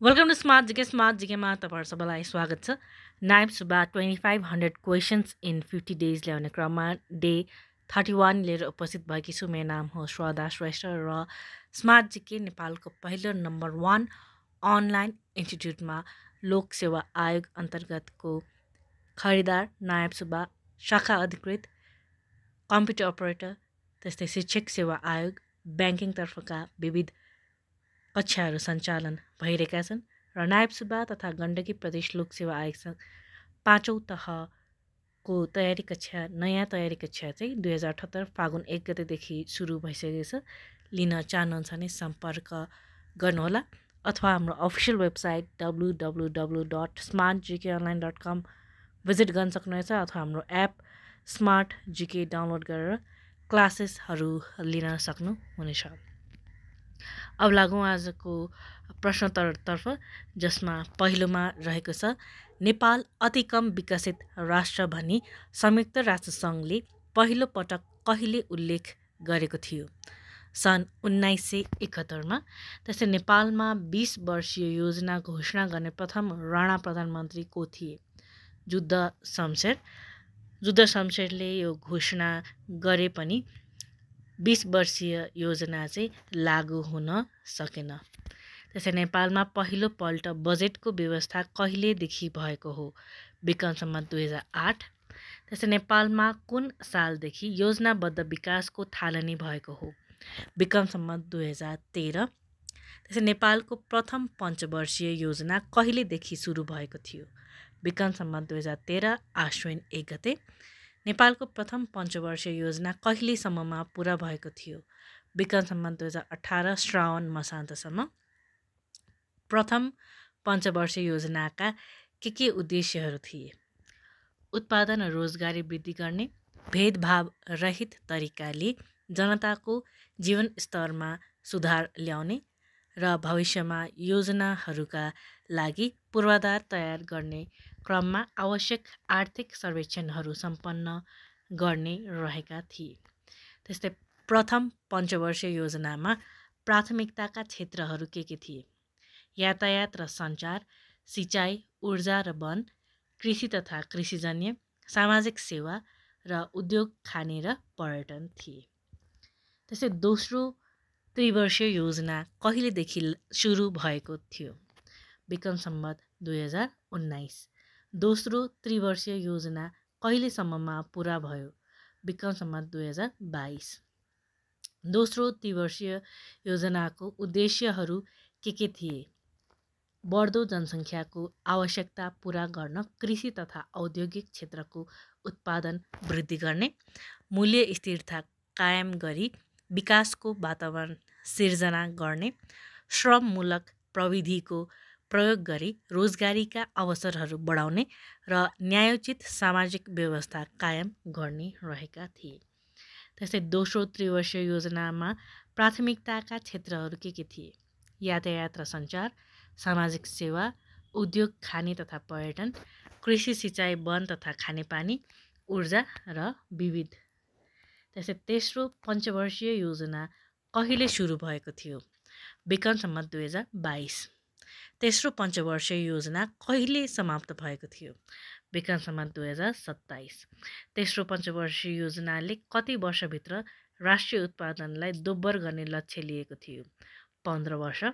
Welcome to smart GK smart जिकेमा तपाईँहरू सबैलाई स्वागत छ। Naib Subba twenty five hundred questions in fifty days ल्याउने क्रममा डे थर्टी वान लिएर उपस्थित भएकी छु। मेरो नाम हो श्रद्धा श्रेष्ठ र स्मार्ट जिके नेपालको पहिलो नम्बर वान अनलाइन इन्स्टिट्युटमा लोक सेवा आयोग अन्तर्गतको खरिदार नायब सुब्बा शाखा अधिकृत कम्प्युटर अपरेटर त्यस्तै शिक्षक सेवा आयोग ब्याङ्किङतर्फका विविध कक्षाहरू सञ्चालन भइरहेका छन् र नायब सुब्बा तथा गण्डकी प्रदेश लोकसेवा आयोगसँग पाँचौँ तहको तयारी कक्षा नयाँ तयारी कक्षा चाहिँ दुई हजार अठहत्तर फागुन एक गतेदेखि सुरु भइसकेको छ। लिन चाहनुहुन्छ भने सम्पर्क गर्नुहोला अथवा हाम्रो official website W W W dot smart GK online dot com visit गर्न सक्नुहुनेछ अथवा हाम्रो एप स्मार्ट जिके डाउनलोड गरेर क्लासेसहरू लिन सक्नुहुनेछ। अब लागौँ आजको प्रश्नोत्तरतर्फ जसमा पहिलोमा रहेको छ नेपाल अति कम विकसित राष्ट्र भनी संयुक्त राष्ट्रसङ्घले पहिलो पटक कहिले उल्लेख गरेको थियो? सन् उन्नाइस सय एकहत्तरमा त्यस्तै नेपालमा बिस वर्षीय योजना घोषणा गर्ने प्रथम राणा प्रधानमन्त्री को थिए। जुद्ध शमशेर जुद्ध शमशेरले यो घोषणा गरे पनि बिस वर्षीय योजना चाहिँ लागु हुन सकेन। त्यसै नेपालमा पहिलोपल्ट बजेटको व्यवस्था कहिलेदेखि भएको हो? विक्रम दुई हजार आठ। त्यसै नेपालमा कुन सालदेखि योजनाबद्ध विकासको थालनी भएको हो? विक्रम दुई हजार तेह्र। त्यसै नेपालको प्रथम पञ्चवर्षीय योजना कहिलेदेखि सुरु भएको थियो? विक्रम दुई हजार तेह्र आश्विन एक गते। नेपालको प्रथम पञ्चवर्षीय योजना कहिलेसम्ममा पुरा भएको थियो? विक्रम सम्मान दुई हजार अठार श्रावण मसान्तसम्म। प्रथम पञ्चवर्षीय योजनाका के के उद्देश्यहरू थिए? उत्पादन र रोजगारी वृद्धि गर्ने भेदभाव रहित तरिकाले जनताको जीवन स्तरमा सुधार ल्याउने र भविष्यमा योजनाहरूका लागि पूर्वाधार तयार गर्ने क्रममा आवश्यक आर्थिक सर्वेक्षणहरू सम्पन्न गर्ने रहेका थिए। त्यस्तै प्रथम पञ्चवर्षीय योजनामा प्राथमिकताका क्षेत्रहरू के के थिए? यातायात र सञ्चार सिँचाइ ऊर्जा र वन कृषि तथा कृषिजन्य सामाजिक सेवा र उद्योग खाने र पर्यटन थिए। त्यस्तै दोस्रो त्रिवर्षीय योजना कहिलेदेखि सुरु भएको थियो? विक्रम सम्बत दुई हजार उन्नाइस। दोस्रो त्रिवर्षीय योजना कहिलेसम्ममा पुरा भयो? विक्रमसम्म दुई हजार बाइस। दोस्रो त्रिवर्षीय योजनाको उद्देश्यहरू के के थिए? बढ्दो जनसङ्ख्याको आवश्यकता पुरा गर्न कृषि तथा औद्योगिक क्षेत्रको उत्पादन वृद्धि गर्ने मूल्य स्थिरता कायम गरी विकासको वातावरण सिर्जना गर्ने श्रममूलक प्रविधिको प्रयोग गरी रोजगारीका अवसरहरू बढाउने र न्यायोचित सामाजिक व्यवस्था कायम गर्ने रहेका थिए। त्यस्तै दोस्रो त्रिवर्षीय योजनामा प्राथमिकताका क्षेत्रहरू के के थिए? यातायात र सञ्चार सामाजिक सेवा उद्योग खाने तथा पर्यटन कृषि सिँचाइ वन तथा खानेपानी ऊर्जा र विविध। त्यस्तै तेस्रो पञ्चवर्षीय योजना कहिले सुरु भएको थियो? विक्रमसम्म दुई हजार बाइस। तेस्रो पञ्चवर्षीय योजना कहिले समाप्त भएको थियो? विक्रम दुई हजार सत्ताइस। तेस्रो पञ्चवर्षीय योजनाले कति वर्षभित्र राष्ट्रिय उत्पादनलाई दोब्बर गर्ने लक्ष्य लिएको थियो? पन्ध्र वर्ष।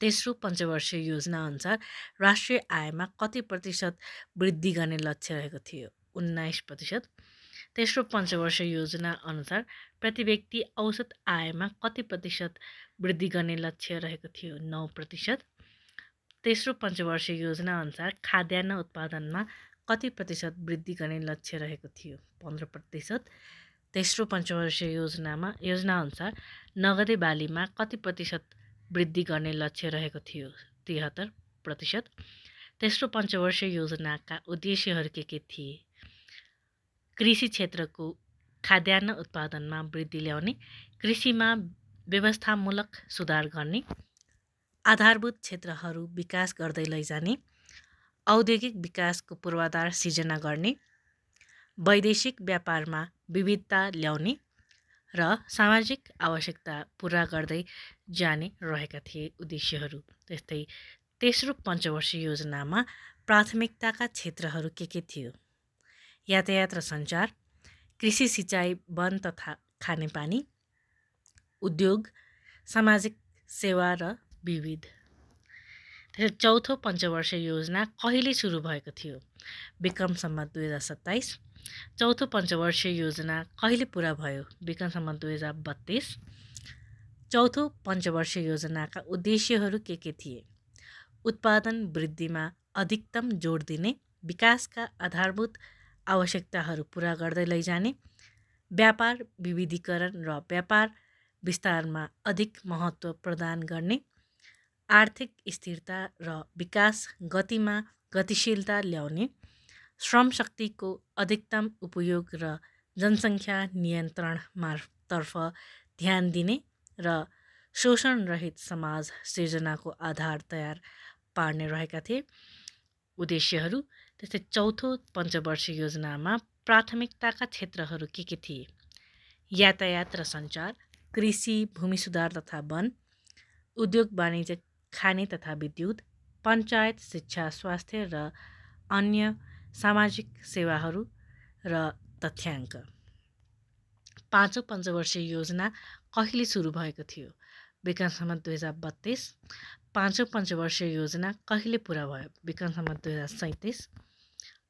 तेस्रो पञ्चवर्षीय योजनाअनुसार राष्ट्रिय आयमा कति प्रतिशत वृद्धि गर्ने लक्ष्य रहेको थियो? उन्नाइस प्रतिशत। तेस्रो पञ्चवर्षीय योजना अनुसार प्रति व्यक्ति औसत आयमा कति प्रतिशत वृद्धि गर्ने लक्ष्य रहेको थियो? नौ प्रतिशत। तेस्रो पञ्चवर्षीय योजनाअनुसार खाद्यान्न उत्पादनमा कति प्रतिशत वृद्धि गर्ने लक्ष्य रहेको थियो? पन्ध्र प्रतिशत। तेस्रो पञ्चवर्षीय योजनामा योजनाअनुसार नगदे बालीमा कति प्रतिशत वृद्धि गर्ने लक्ष्य रहेको थियो? तिहत्तर प्रतिशत। तेस्रो पञ्चवर्षीय योजनाका उद्देश्यहरू के के थिए? कृषि क्षेत्रको खाद्यान्न उत्पादनमा वृद्धि ल्याउने कृषिमा व्यवस्थामूलक सुधार गर्ने आधारभूत क्षेत्रहरू विकास गर्दै लैजाने औद्योगिक विकासको पूर्वाधार सिर्जना गर्ने वैदेशिक व्यापारमा विविधता ल्याउने र सामाजिक आवश्यकता पुरा गर्दै जाने रहेका थिए उद्देश्यहरू। त्यस्तै तेस्रो पञ्चवर्षीय योजनामा प्राथमिकताका क्षेत्रहरू के के थियो? यातायात र सञ्चार कृषि सिँचाइ वन तथा खानेपानी उद्योग सामाजिक सेवा र विविध। चौथो पञ्चवर्षीय योजना कहिले सुरु भएको थियो? विक्रम सम्मत दुई हजार सत्ताइस। चौथो पञ्चवर्षीय योजना कहिले पुरा भयो? विक्रम सम्मत दुई हजार बत्तिस। चौथो पञ्चवर्षीय योजनाका उद्देश्यहरू के के थिए? उत्पादन वृद्धिमा अधिकतम जोड दिने विकासका आधारभूत आवश्यकताहरू पुरा गर्दै लैजाने व्यापार विविधीकरण र व्यापार विस्तारमा अधिक महत्त्व प्रदान गर्ने आर्थिक स्थिरता र विकास गतिमा गतिशीलता ल्याउने श्रम शक्तिको अधिकतम उपयोग र जनसङ्ख्या नियन्त्रण मार्फतर्फ ध्यान दिने र शोषणरहित समाज सिर्जनाको आधार तयार पार्ने रहेका थिए। उद्देश्यहरू त्यस्तै चौथो पञ्चवर्षीय योजनामा प्राथमिकताका क्षेत्रहरू के के थिए? यातायात र सञ्चार कृषि भूमि सुधार तथा वन उद्योग वाणिज्य खाने तथा विद्युत पञ्चायत शिक्षा स्वास्थ्य र अन्य सामाजिक सेवाहरू र तथ्याङ्क। पाँचौँ पञ्चवर्षीय योजना कहिले सुरु भएको थियो? विक्रम दुई हजार बत्तिस। पाँचौँ पञ्चवर्षीय योजना कहिले पुरा भयो? विक्रम दुई हजार सैँतिस।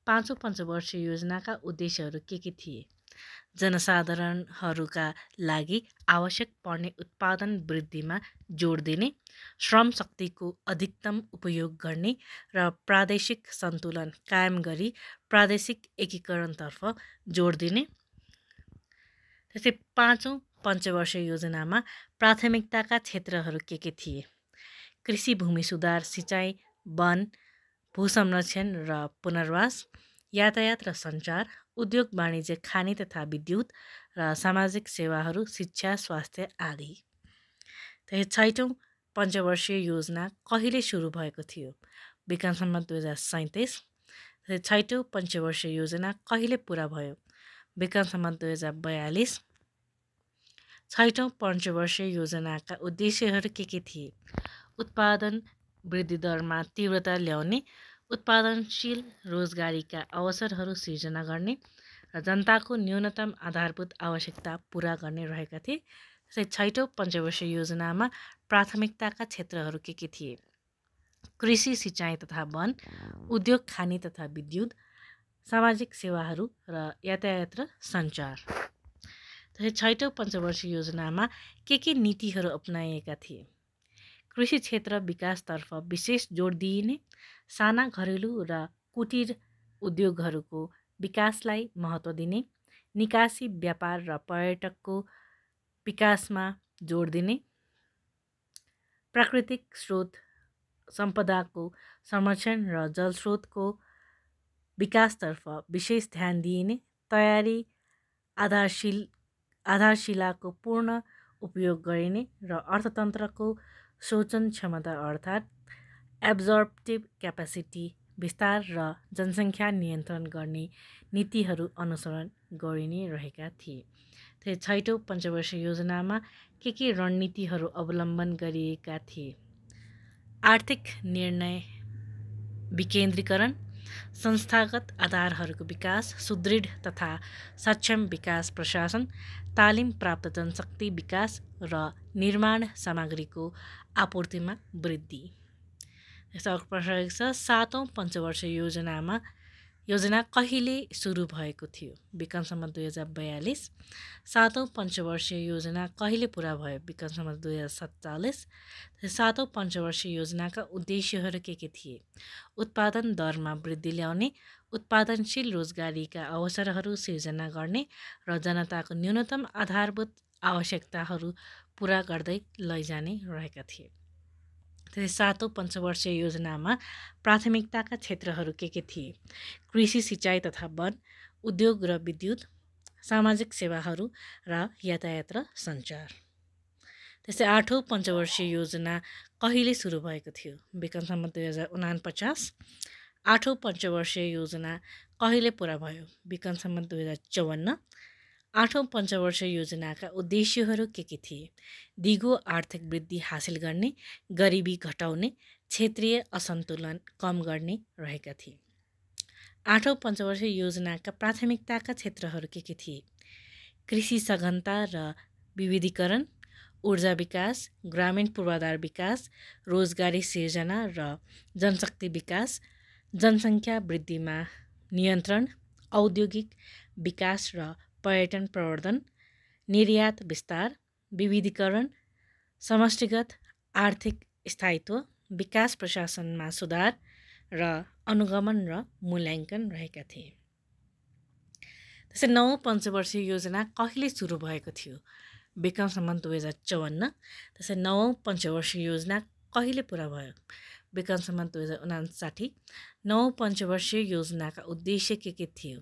पाँचौँ पञ्चवर्षीय योजनाका उद्देश्यहरू के के थिए? जनसाधारणहरूका लागि आवश्यक पर्ने उत्पादन वृद्धिमा जोड दिने श्रम शक्तिको अधिकतम उपयोग गर्ने र प्रादेशिक सन्तुलन कायम गरी प्रादेशिक एकीकरणतर्फ जोड दिने। त्यस्तै पाँचौँ पञ्चवर्षीय योजनामा प्राथमिकताका क्षेत्रहरू के के थिए? कृषि भूमि सुधार सिँचाइ वन भू संरक्षण र पुनर्वास यातायात र सञ्चार उद्योग वाणिज्य खाने तथा विद्युत र सामाजिक सेवाहरू शिक्षा स्वास्थ्य आदि। त्यही छैटौँ पञ्चवर्षीय योजना कहिले सुरु भएको थियो? विक्रमसम्म दुई हजार सैँतिस। छैटौँ पञ्चवर्षीय योजना कहिले पुरा भयो? विक्रमसम्म दुई हजार बयालिस। छैटौँ पञ्चवर्षीय योजनाका उद्देश्यहरू के के थिए? उत्पादन वृद्धि दरमा तीव्रता ल्याउने उत्पादनशील रोजगारीका अवसरहरू सिर्जना गर्ने र जनताको न्यूनतम आधारभूत आवश्यकता पुरा गर्ने रहेका थिए। जस्तै छैटौँ पञ्चवर्षीय योजनामा प्राथमिकताका क्षेत्रहरू के के थिए? कृषि सिँचाइ तथा वन उद्योग खानी तथा विद्युत सामाजिक सेवाहरू र यातायात र सञ्चार। तसै छैटौँ पञ्चवर्षीय योजनामा के के नीतिहरू अप्नाइएका थिए? कृषि क्षेत्र विकासतर्फ विशेष जोड दिइने साना घरेलु र कुटीर उद्योगहरूको विकासलाई महत्त्व दिने निकासी व्यापार र पर्यटकको विकासमा जोड दिने प्राकृतिक स्रोत सम्पदाको संरक्षण र जलस्रोतको विकासतर्फ विशेष ध्यान दिइने तयारी आधारशील आधारशिलाको पूर्ण उपयोग गरिने र अर्थतन्त्रको शोचन क्षमता अर्थात् एब्जर्प्टिभ क्यापासिटी विस्तार र जनसङ्ख्या नियन्त्रण गर्ने नीतिहरू अनुसरण गरिने रहेका थिए। त्यो छैटौँ पञ्चवर्षीय योजनामा के के रणनीतिहरू अवलम्बन गरिएका थिए? आर्थिक निर्णय विकेन्द्रीकरण संस्थागत आधारहरूको विकास सुदृढ तथा सक्षम विकास प्रशासन तालिम प्राप्त जनशक्ति विकास र निर्माण सामग्रीको आपूर्तिमा वृद्धि। यस्तो प्रश्न छ सातौँ पञ्चवर्ष योजनामा योजना कहिले सुरु भएको थियो? विक्रमसम्म दुई हजार बयालिस सातौँ पञ्चवर्षीय योजना कहिले पुरा भयो? विक्रमसम्म दुई हजार सत्तालिस सातौँ पञ्चवर्षीय योजनाका उद्देश्यहरू के के थिए? उत्पादन दरमा वृद्धि ल्याउने उत्पादनशील रोजगारीका अवसरहरू सिर्जना गर्ने र जनताको न्यूनतम आधारभूत आवश्यकताहरू पुरा गर्दै लैजाने रहेका थिए। त्यसै सातौँ पञ्चवर्षीय योजनामा प्राथमिकताका क्षेत्रहरू के के थिए? कृषि सिँचाइ तथा वन उद्योग र विद्युत सामाजिक सेवाहरू र यातायात र सञ्चार। त्यस्तै आठौँ पञ्चवर्षीय योजना कहिले सुरु भएको थियो? विक्रमसम्म दुई हजार उनापचास। आठौँ पञ्चवर्षीय योजना कहिले पुरा भयो? विक्रमसम्म दुई हजार चौवन्न। आठौँ पञ्चवर्ष योजनाका उद्देश्यहरू के के थिए? दिगो आर्थिक वृद्धि हासिल गर्ने गरिबी घटाउने क्षेत्रीय असन्तुलन कम गर्ने रहेका थिए। आठौँ पञ्चवर्ष योजनाका प्राथमिकताका क्षेत्रहरू के के थिए? कृषि सघनता र विविधीकरण ऊर्जा विकास ग्रामीण पूर्वाधार विकास रोजगारी सिर्जना र जनशक्ति विकास जनसङ्ख्या वृद्धिमा नियन्त्रण औद्योगिक विकास र पर्यटन प्रवर्धन निर्यात विस्तार विविधीकरण समष्टिगत आर्थिक स्थायित्व विकास प्रशासनमा सुधार र अनुगमन र मूल्याङ्कन रहेका थिए। त्यसै नौ पञ्चवर्षीय योजना कहिले सुरु भएको थियो? विक्रम दुई हजार चौवन्न त्यसै नौ पञ्चवर्षीय योजना कहिले पुरा भयो? विक्रम दुई हजार उनासाठी नौ पञ्चवर्षीय योजनाका उद्देश्य के के थियो?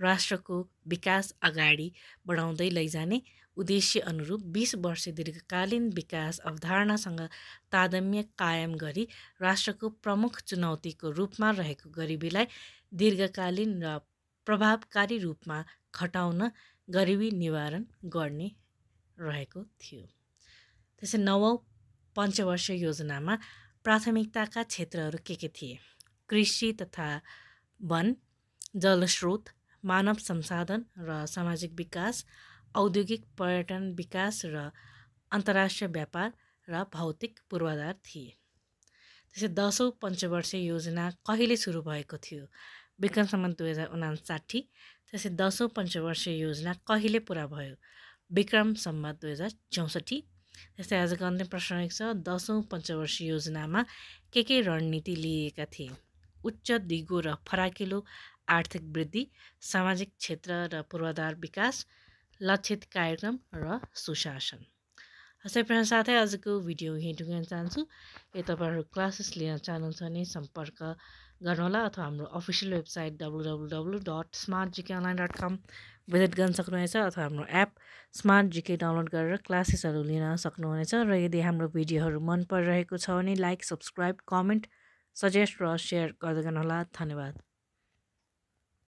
राष्ट्रको विकास अगाडि बढाउँदै लैजाने उद्देश्य अनुरूप बिस वर्ष दीर्घकालीन विकास अवधारणासँग तादम्य कायम गरी राष्ट्रको प्रमुख चुनौतीको रूपमा रहेको गरिबीलाई दीर्घकालीन र प्रभावकारी रूपमा घटाउन गरिबी निवारण गर्ने रहेको थियो। त्यसै नवौँ पञ्चवर्ष योजनामा प्राथमिकताका क्षेत्रहरू के के थिए? कृषि तथा वन जलस्रोत मानव संसाधन र सामाजिक विकास औद्योगिक पर्यटन विकास र अन्तर्राष्ट्रिय व्यापार र भौतिक पूर्वाधार थिए। त्यसै दसौँ पञ्चवर्षीय योजना कहिले सुरु भएको थियो? विक्रमसम्म दुई हजार उनासाठी त्यसै दसौँ पञ्चवर्षीय योजना कहिले पुरा भयो? विक्रमसम्म दुई हजार चौसठी त्यस्तै आजको अन्तिम प्रश्न छ दसौँ पञ्चवर्षीय योजनामा के के रणनीति लिएका थिए? उच्च दिगो र फराकिलो आर्थिक वृद्धि सामाजिक क्षेत्र र पूर्वाधार विकास लक्षित कार्यक्रम र सुशासन। हस्तै प्रश्न साथै आजको भिडियो यहीँ टुङ्गाउन चाहन्छु। यदि तपाईँहरू क्लासेस लिन चाहनुहुन्छ भने सम्पर्क गर्नुहोला अथवा हाम्रो official website W W W dot smart GK online dot com visit गर्न सक्नुहुनेछ अथवा हाम्रो एप स्मार्ट जिके डाउनलोड गरेर क्लासेसहरू लिन सक्नुहुनेछ र यदि हाम्रो भिडियोहरू मन परिरहेको छ भने लाइक सब्सक्राइब कमेन्ट सजेस्ट र सेयर गर्दै गर्नुहोला। धन्यवाद।